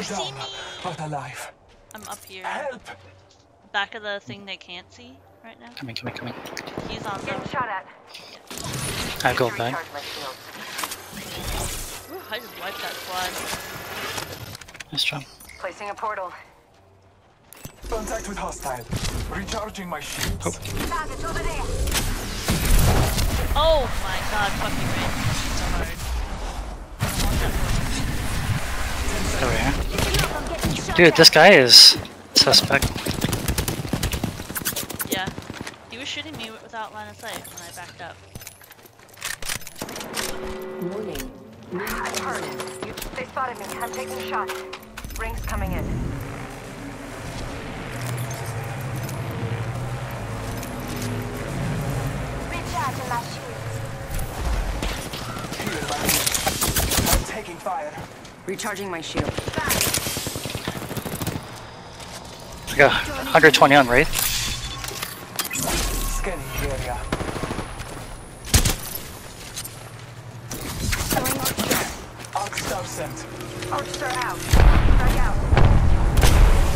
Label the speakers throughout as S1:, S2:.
S1: you see me?
S2: but alive.
S1: I'm up here.
S2: Help!
S1: Back of the thing they can't see right now.
S3: Coming, coming, coming.
S1: He's on
S4: Getting
S1: the.
S4: shot at.
S3: I have gold back.
S4: Recharge my shields.
S1: Ooh, I just wiped that squad.
S3: Nice job.
S4: Placing a portal.
S2: Contact with hostile. Recharging my shields.
S3: Oh.
S4: Target's over there.
S1: Oh my god, fucking rain. So hard.
S3: Dude, this guy is suspect.
S1: Yeah. He was shooting me without line of sight when I backed up.
S5: Warning.
S4: I've heard. You, they spotted me. I'm taking a shot. Rings coming in. Recharging my shields.
S2: Heal my. I'm taking fire.
S5: Recharging my shield.
S3: I got 120 on Wraith.
S4: Out. Strike out.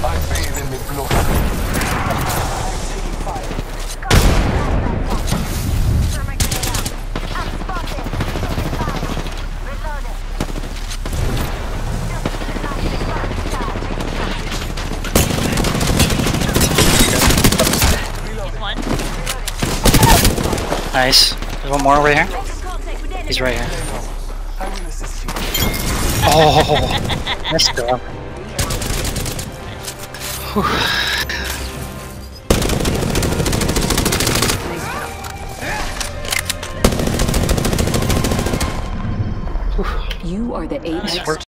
S2: I bathe in the blood. I'm taking fire.
S4: Thermite grenade out. I'm spotted. Taking fire. Reloading.
S1: He's one.
S3: Nice. There's one more over here. He's right here.
S2: I will assist you.
S3: Oh.
S5: You are the
S3: work.